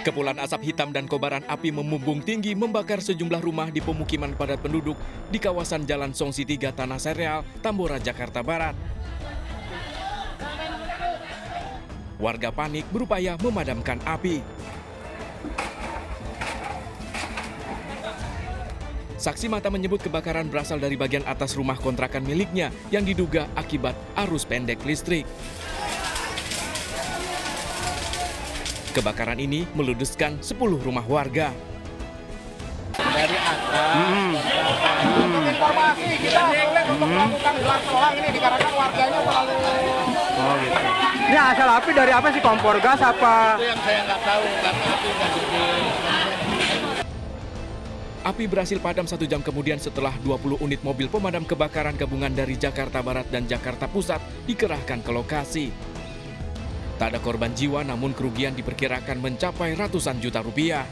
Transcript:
Kepulan asap hitam dan kobaran api memumbung tinggi membakar sejumlah rumah di pemukiman padat penduduk di kawasan Jalan Songsi 3 Tanah Sereal, Tambora, Jakarta Barat. Warga panik berupaya memadamkan api. Saksi mata menyebut kebakaran berasal dari bagian atas rumah kontrakan miliknya yang diduga akibat arus pendek listrik. Kebakaran ini meludeskan 10 rumah warga. dari atas. Untuk informasi kita enggan untuk melakukan gelar selang ini dikarenakan warganya terlalu oh gitu. Ini asal api dari apa sih? Kompor gas apa? Itu yang saya nggak tahu karena api nggak. Api berhasil padam satu jam kemudian setelah 20 unit mobil pemadam kebakaran gabungan dari Jakarta Barat dan Jakarta Pusat dikerahkan ke lokasi. Tak ada korban jiwa namun kerugian diperkirakan mencapai ratusan juta rupiah.